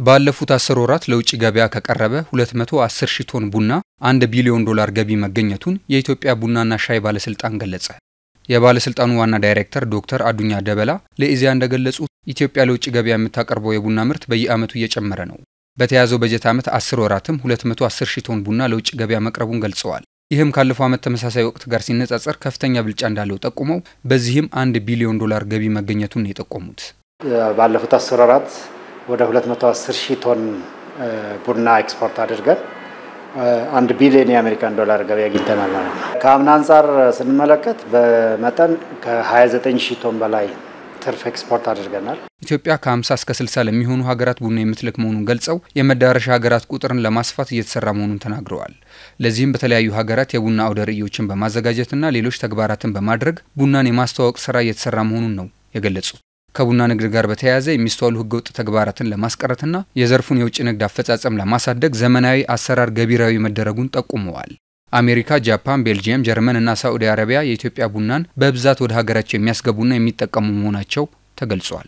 ባለፉት አስር ወራት ለውጭ ገበያ ከቀረበ 210 ሺህ ቶን ቡና አንድ ቢሊዮን ዶላር ገቢ መገኘቱን የኢትዮጵያ ቡናና ሻይ ባለስልጣን ገለጸ። የባለስልጣኑ ዋና ዳይሬክተር ዶክተር አዱኛ ደበላ ለኢዜአ እንደገለጹት ኢትዮጵያ ለውጭ ገበያ የምታቀርበው የቡና ምርት በየዓመቱ እየጨመረ ነው። በተያዘው በጀት ዓመት 10 ወራትም 210 ሺህ ቶን ቡና ለውጭ ገበያ መቅረቡን ገልጸዋል። ይህም ካለፈው ዓመት ተመሳሳይ ወቅት ጋር ሲነጻጸር ከፍተኛ ብልጫ እንዳለው ጠቁመው በዚህም አንድ ቢሊዮን ዶላር ገቢ መገኘቱን የጠቆሙት። ባለፉት 10 ወራት ወደ 210 ሺህ ቶን ቡና ኤክስፖርት አድርገን አንድ ቢሊዮን የአሜሪካን ዶላር ገቢ አግኝተናል ማለት ነው። ከአምና አንጻር ስንመለከት በመጠን ከ29 ሺህ ቶን በላይ ትርፍ ኤክስፖርት አድርገናል። ኢትዮጵያ ከ50 እስከ 60 ለሚሆኑ ሀገራት ቡና የምትልክ መሆኑን ገልጸው የመዳረሻ ሀገራት ቁጥርን ለማስፋት እየተሰራ መሆኑን ተናግረዋል። ለዚህም በተለያዩ ሀገራት የቡና አውደ ርዕዮችን በማዘጋጀትና ሌሎች ተግባራትን በማድረግ ቡናን የማስተዋወቅ ስራ እየተሰራ መሆኑን ነው የገለጹት። ከቡና ንግድ ጋር በተያያዘ የሚስተዋሉ ህገወጥ ተግባራትን ለማስቀረትና የዘርፉን የውጭ ንግድ አፈጻጸም ለማሳደግ ዘመናዊ አሰራር ገቢራዊ መደረጉን ጠቁመዋል። አሜሪካ፣ ጃፓን፣ ቤልጂየም፣ ጀርመን እና ሳዑዲ አረቢያ የኢትዮጵያ ቡናን በብዛት ወደ ሀገራቸው የሚያስገቡና የሚጠቀሙ መሆናቸው ተገልጿል።